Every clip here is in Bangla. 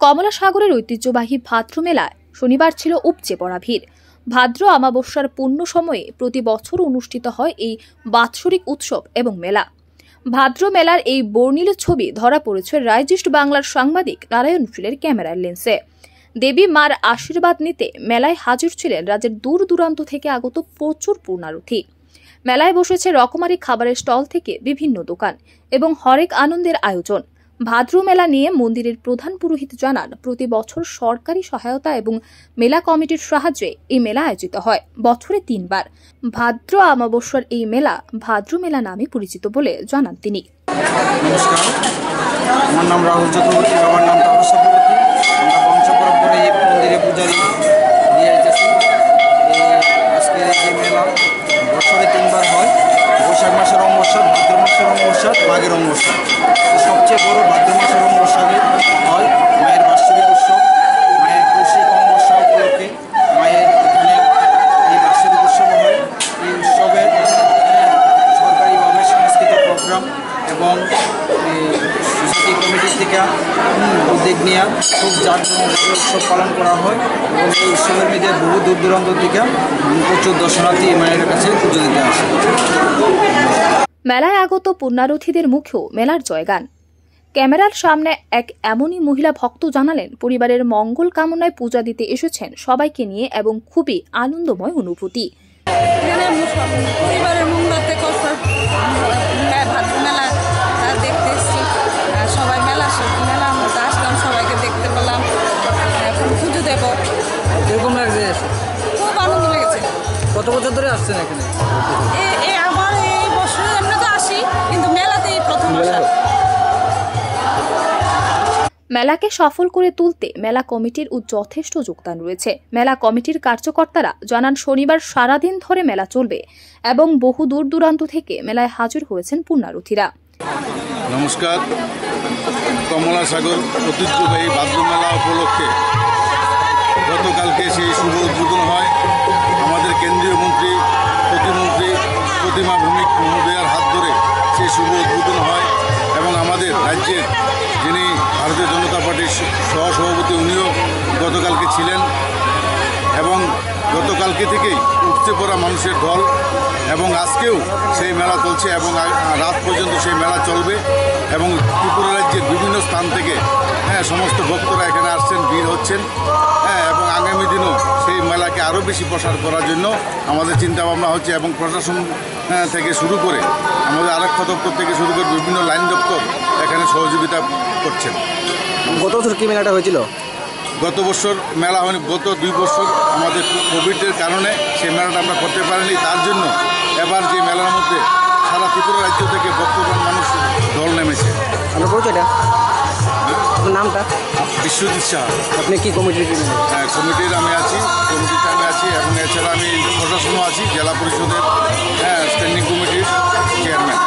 কমলা সাগরের ঐতিহ্যবাহী ভাদ্র মেলায় শনিবার ছিল উপচে পড়া ভিড়। ভাদ্র অমাবস্যার পূর্ণ সময়ে প্রতি বছর অনুষ্ঠিত হয় এই বাৎসরিক উৎসব এবং মেলা। ভাদ্র মেলার এই বর্ণিল ছবি ধরা পড়েছে রাইজিস্ট বাংলার সাংবাদিক নারায়ণ ফিলের ক্যামেরার লেন্সে। দেবী মার আশীর্বাদ নিতে মেলায় হাজির ছিলেন রাজ্যের দূর দূরান্ত থেকে আগত প্রচুর পূর্ণারথী। মেলায় বসেছে রকমারি খাবারের স্টল থেকে বিভিন্ন দোকান এবং হরেক আনন্দের আয়োজন। ভাদ্র মেলা নিয়ে মন্দিরের প্রধান পুরোহিত জানান, প্রতি বছর সরকারি সহায়তা এবং মেলা কমিটির সাহায্যে এই মেলা আয়োজিত হয়, বছরে তিনবার। ভাদ্র অমাবস্যার এই মেলা ভাদ্র মেলা নামে পরিচিত বলে জানান তিনি। আমার নাম রাহুল চক্রবর্তী নাম চক্রবর্তী। আমরা এই মন্দিরে এই যে মেলা, বছরে তিনবার হয়, বৈশাখ মাসের ভাদ্র মাসের মাঘের সবচেয়ে বড় ভাদ্র মাসের অমাবস্যাকে হয় মায়ের বার্ষিক উৎসব। মায়ের কৌশিক অমাবস্যা উপলক্ষে মায়ের এখানে এই বার্ষিক উৎসব হয়। এই উৎসবের সরকারিভাবে সাংস্কৃতিক প্রোগ্রাম এবং সোসাইটি কমিটির থেকে উদ্যোগ নিয়ে খুব জাঁকজমকভাবে উৎসব পালন করা হয় এবং এই উৎসবের মধ্যে বহু দূর দূরান্ত থেকে প্রচুর দর্শনার্থী মায়ের কাছে পুজো দিতে আসে। মেলায় আগত পুণ্যারথীদের মুখেও মেলার জয়গান। ক্যামেরার সামনে এক এমনই মহিলা ভক্ত জানালেন পরিবারের মঙ্গল কামনায় পূজা দিতে এসেছেন সবাইকে নিয়ে এবং খুবই আনন্দময় অনুভূতি। এখানে পরিবারের মঙ্গলাতে হ্যাঁ মেলা দেখতে এসেছি। সবাই মেলা সে- আসলাম সবাইকে দেখতে পেলাম। এখন পুজো দেব। লাগছে? খুব আনন্দ লেগেছে। কত বছর ধরে আসছেন এখানে? মেলাকে সফল করে তুলতে মেলা কমিটির যথেষ্ট যোগদান রয়েছে। মেলা কমিটির কার্যকর্তারা জানান, শনিবার সারাদিন ধরে মেলা চলবে এবং বহু দূর দূরান্ত থেকে মেলায় হাজির হয়েছেন পুণ্যারথীরা নমস্কার। কমলা সাগর ঐতিহ্যবাহী ভাদ্র মেলা উপলক্ষে গতকালকে সেই শুভ উদ্বোধন হয়। আমাদের কেন্দ্রীয় মন্ত্রী, প্রতিমন্ত্রী প্রতিমা ভৌমিক মহোদয়ার হাত ধরে সেই শুভ উদ্বোধন হয়। এবং আমাদের রাজ্যের যিনি ভারতীয় জনতা পার্টির সহসভাপতি, উনিও গতকালকে ছিলেন এবং গতকালকে থেকেই উঠতে পড়া মানুষের ঢল এবং আজকেও সেই মেলা চলছে এবং রাত পর্যন্ত সেই মেলা চলবে এবং ত্রিপুরা রাজ্যের বিভিন্ন স্থান থেকে হ্যাঁ সমস্ত ভক্তরা এখানে আসছেন ভিড় হচ্ছেন হ্যাঁ এবং আগামী দিনও সেই মেলাকে আরও বেশি প্রসার করার জন্য আমাদের চিন্তাভাবনা হচ্ছে এবং প্রশাসন হ্যাঁ, থেকে শুরু করে আমাদের আরক্ষা দপ্তর থেকে শুরু করে বিভিন্ন লাইন দপ্তর এখানে সহযোগিতা করছেন। গত বছর কি মেলাটা হয়েছিল? গত বছর মেলা হয়নি গত দুই বছর আমাদের কোভিডের কারণে সেই মেলাটা আমরা করতে পারিনি তার জন্য এবার যে মেলার মধ্যে সারা ত্রিপুরা রাজ্য থেকে বর্তমান মানুষ দল নেমেছে। আপনার নামটা? বিশ্বজিৎ শাহ। আপনি কি কমিটির হ্যাঁ, কমিটির আমি আছি কমিটিতে আমি আছি এবং এছাড়া আমি প্রশাসনও আছি জেলা পরিষদের হ্যাঁ স্ট্যান্ডিং কমিটির চেয়ারম্যান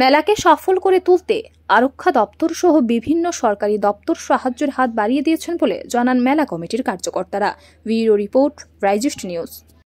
মেলাকে সফল করে তুলতে আরক্ষা দপ্তর সহ বিভিন্ন সরকারি দপ্তর সাহায্যের হাত বাড়িয়ে দিয়েছেন বলে জানান মেলা কমিটির কার্যকর্তারা। ভিডিও রিপোর্ট রাইজিস্ট নিউজ।